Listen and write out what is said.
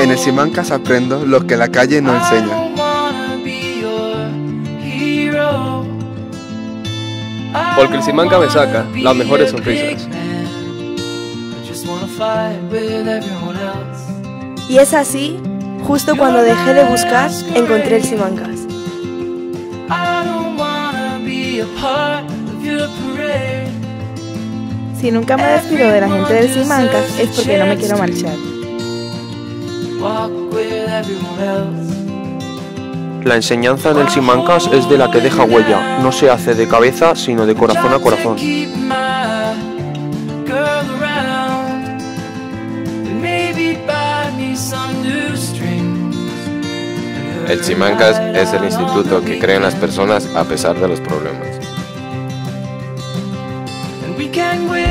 En el Simancas aprendo lo que la calle no enseña. Porque el Simanca me saca las mejores sonrisas. Y es así, justo cuando dejé de buscar, encontré el Simancas. Si nunca me despido de la gente del Simancas es porque no me quiero marchar. La enseñanza en el Simancas es de la que deja huella, no se hace de cabeza, sino de corazón a corazón. El Simancas es el instituto que cree en las personas a pesar de los problemas. we can win.